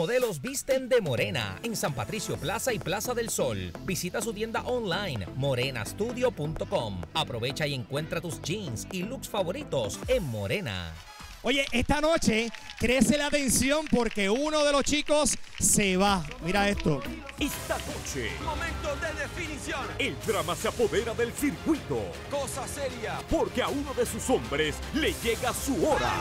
Modelos visten de morena en San Patricio Plaza y Plaza del Sol. Visita su tienda online morenastudio.com. Aprovecha y encuentra tus jeans y looks favoritos en Morena. Oye, esta noche crece la tensión porque uno de los chicos se va. Mira esto. Esta noche, Momento de definición. el drama se apodera del circuito. Cosa seria. Porque a uno de sus hombres le llega su hora.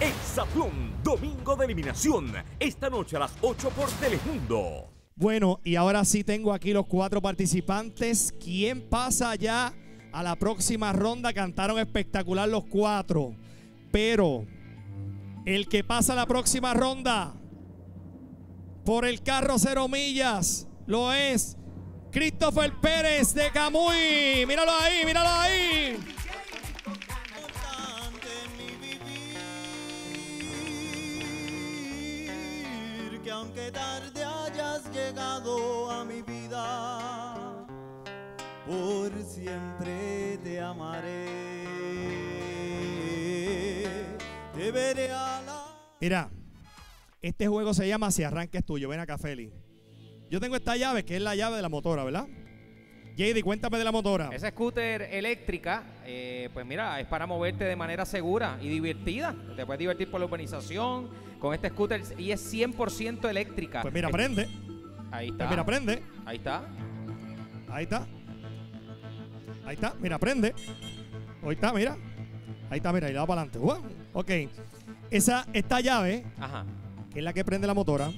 Exatlón, domingo de eliminación. Esta noche a las 8 por Telemundo. Bueno, y ahora sí tengo aquí los cuatro participantes. ¿Quién pasa ya a la próxima ronda? Cantaron espectacular los cuatro. Pero el que pasa a la próxima ronda por el carro cero millas lo es Christopher Pérez de Camuy. Míralo ahí, míralo ahí. Aunque tarde hayas llegado a mi vida, por siempre te amaré. Te veré a la... Mira, este juego se llama Si arranques tuyo. Ven acá, Feli. Yo tengo esta llave que es la llave de la motora, ¿verdad? JD, cuéntame de la motora. Esa scooter eléctrica, eh, pues mira, es para moverte de manera segura y divertida. Te puedes divertir por la urbanización con este scooter y es 100% eléctrica. Pues mira, prende. Ahí está. Pues mira, prende. Ahí está. Ahí está. Ahí está. Mira, prende. Ahí está, mira. Ahí está, mira, y la va para adelante. Wow. Ok. Esa, esta llave, Ajá. que es la que prende la motora,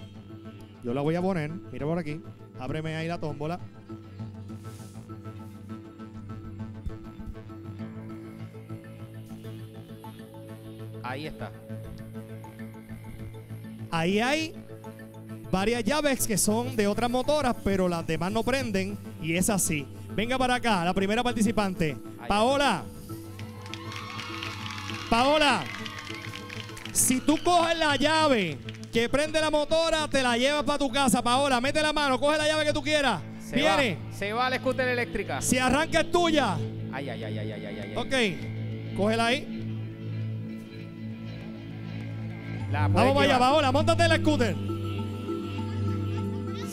yo la voy a poner. Mira por aquí. Ábreme ahí la tómbola. Ahí está. Ahí hay varias llaves que son de otras motoras, pero las demás no prenden. Y es así. Venga para acá, la primera participante. Paola. Paola. Si tú coges la llave que prende la motora, te la llevas para tu casa. Paola, mete la mano, coge la llave que tú quieras. Se Viene. va. Se va la scooter eléctrica. Si arranca es tuya. Ay, ay, ay, ay, ay, ay, ay. Ok. Cógela ahí. La Vamos para allá. Paola. Montate en la scooter. Si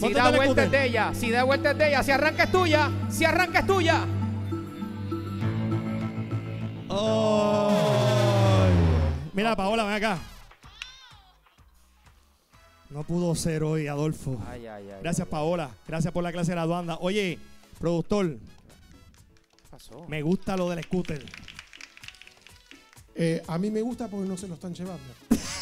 Móntate da vueltas scooter. de ella, si da vueltas de ella, si arranca es tuya, si arranca es tuya. Ay. Mira, Paola, ven acá. No pudo ser hoy, Adolfo. Ay, ay, ay. Gracias, Paola. Gracias por la clase de la banda. Oye, productor, ¿Qué pasó? me gusta lo del scooter. Eh, a mí me gusta porque no se lo están llevando.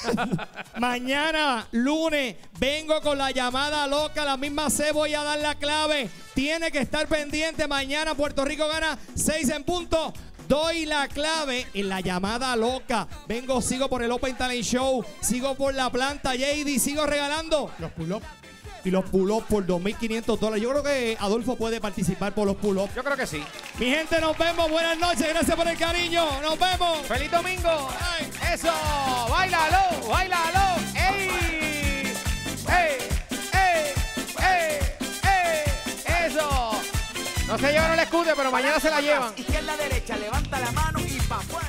Mañana, lunes, vengo con la llamada loca. La misma C voy a dar la clave. Tiene que estar pendiente. Mañana Puerto Rico gana 6 en punto. Doy la clave en la llamada loca. Vengo, sigo por el Open Talent Show. Sigo por la planta JD. Sigo regalando. Los pull-up. Y los pull-ups por 2.500 dólares. Yo creo que Adolfo puede participar por los pull-ups. Yo creo que sí. Mi gente, nos vemos. Buenas noches. Gracias por el cariño. Nos vemos. ¡Feliz domingo! ¡Eso! ¡Báilalo! No se llevaron el escudo, pero mañana se la llevan. Izquierda, derecha, levanta la mano y pa' fuera.